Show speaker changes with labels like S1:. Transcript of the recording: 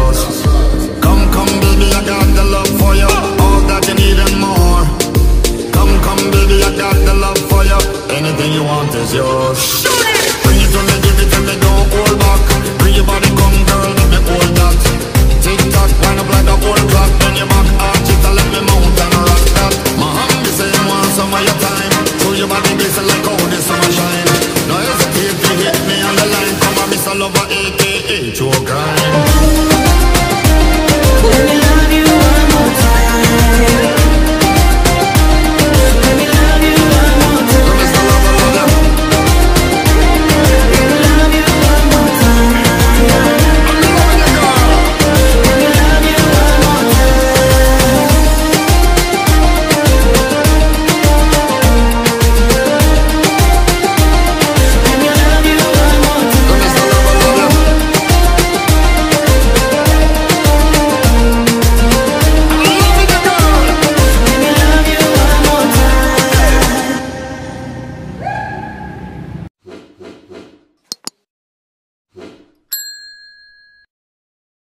S1: yours Come, come, baby, I got the love for you All that you need and more. Come, come, baby, I got the love for you Anything you want is yours. Bring it to me, give it to me, don't hold back. Bring your body, come, girl, let me hold that. Tick tock, wind up like a old clock. Then your back, arch it, let me mount and rock that. My hand be saying one some of your time. Throw your body, bass like all this summer shine. Now hesitate to hit me on the line. Come on, Mr. Lover, aka Joe Grind